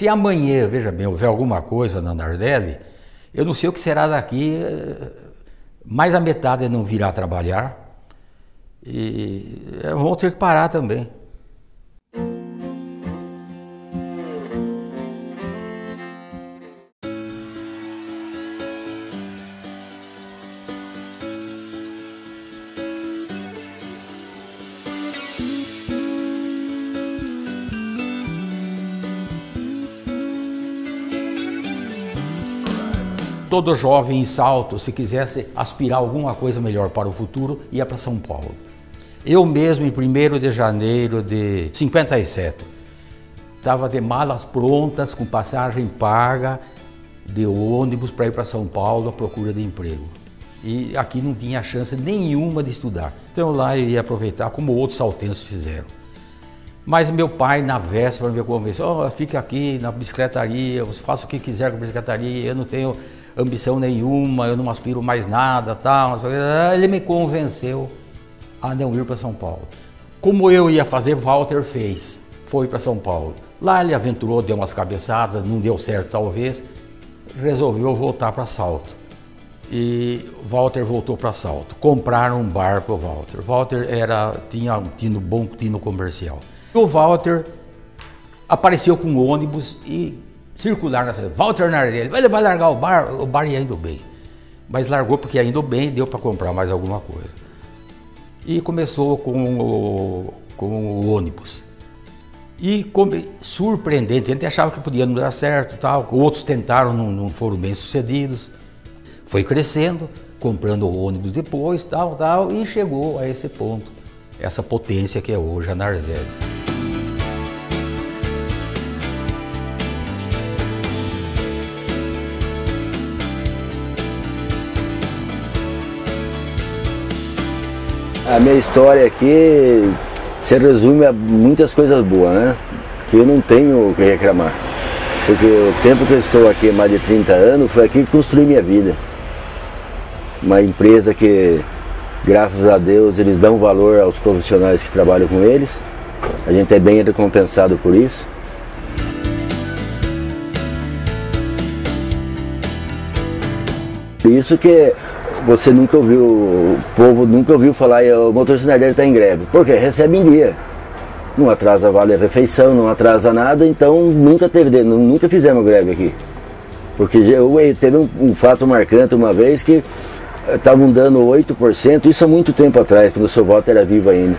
se amanhã, veja bem, houver alguma coisa na Nardelli, eu não sei o que será daqui, eh, mais a metade não virá trabalhar e eh, vão ter que parar também. Todo jovem em salto, se quisesse aspirar alguma coisa melhor para o futuro, ia para São Paulo. Eu mesmo, em 1 de janeiro de 57, estava de malas prontas, com passagem paga, de ônibus para ir para São Paulo à procura de emprego. E aqui não tinha chance nenhuma de estudar. Então lá eu ia aproveitar, como outros saltenses fizeram. Mas meu pai, na véspera, me convenceu: oh, fica aqui na bicicletaria, faça o que quiser com a bicicletaria, eu não tenho ambição nenhuma, eu não aspiro mais nada, tal. Ele me convenceu a não ir para São Paulo. Como eu ia fazer, Walter fez, foi para São Paulo. Lá ele aventurou, deu umas cabeçadas, não deu certo talvez, resolveu voltar para Salto. E Walter voltou para Salto. Compraram um bar para Walter. Walter era, tinha um tino, bom tino comercial. O Walter apareceu com um ônibus e circular na cidade. Walter Nardelli, ele vai largar o bar, o bar ia indo bem. Mas largou porque ia indo bem, deu para comprar mais alguma coisa. E começou com o, com o ônibus. E surpreendente, a gente achava que podia não dar certo, tal, outros tentaram, não, não foram bem sucedidos. Foi crescendo, comprando ônibus depois, tal, tal, e chegou a esse ponto, essa potência que é hoje a Nardelli. A minha história aqui se resume a muitas coisas boas, né? Que eu não tenho o que reclamar. Porque o tempo que eu estou aqui, mais de 30 anos, foi aqui que construí minha vida. Uma empresa que, graças a Deus, eles dão valor aos profissionais que trabalham com eles. A gente é bem recompensado por isso. Isso que você nunca ouviu, o povo nunca ouviu falar, o motorista Nardelli está em greve. Porque recebe em dia. Não atrasa vale a refeição, não atrasa nada, então nunca teve, nunca fizemos greve aqui. Porque teve um, um fato marcante uma vez que estavam eh, dando 8%, isso há muito tempo atrás, quando o seu voto era vivo ainda.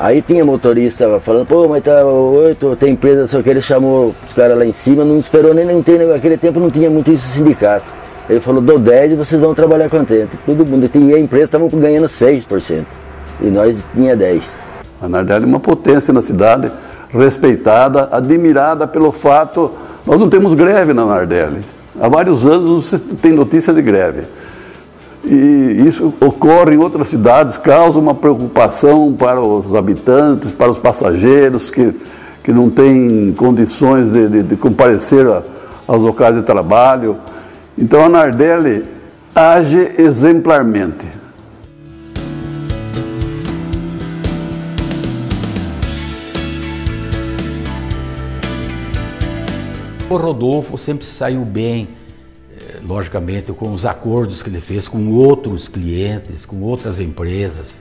Aí tinha motorista falando, pô, mas tá 8, tem empresa, só que ele chamou os caras lá em cima, não esperou nem, não tem, naquele tempo não tinha muito isso sindicato. Ele falou, dou 10 e vocês vão trabalhar contente. Todo mundo, e a empresa estava ganhando 6%. E nós tinha 10%. A Nardelli é uma potência na cidade, respeitada, admirada pelo fato. Nós não temos greve na Nardelli. Há vários anos você tem notícia de greve. E isso ocorre em outras cidades, causa uma preocupação para os habitantes, para os passageiros que, que não têm condições de, de, de comparecer a, aos locais de trabalho. Então a Nardelli age exemplarmente. O Rodolfo sempre saiu bem, eh, logicamente, com os acordos que ele fez com outros clientes, com outras empresas.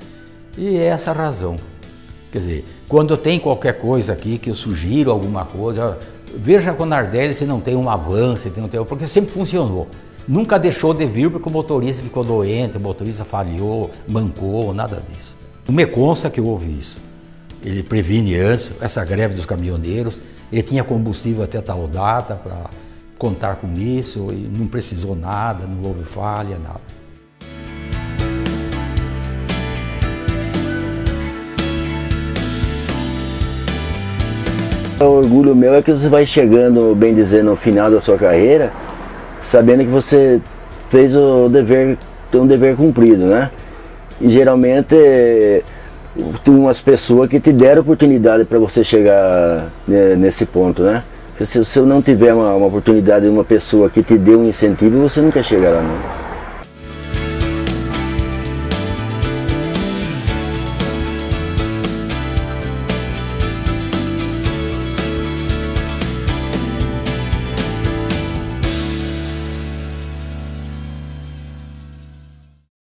E é essa a razão. Quer dizer, quando tem qualquer coisa aqui que eu sugiro alguma coisa, Veja com Nardelli se não tem um avanço, se não tem, porque sempre funcionou. Nunca deixou de vir porque o motorista ficou doente, o motorista falhou, mancou, nada disso. Me consta que houve isso. Ele previne antes essa greve dos caminhoneiros, ele tinha combustível até tal data para contar com isso, e não precisou nada, não houve falha, nada. O orgulho meu é que você vai chegando, bem dizer, no final da sua carreira, sabendo que você fez o dever, tem um dever cumprido, né? E geralmente tem umas pessoas que te deram oportunidade para você chegar né, nesse ponto, né? Se você não tiver uma, uma oportunidade de uma pessoa que te dê um incentivo, você nunca chegará não.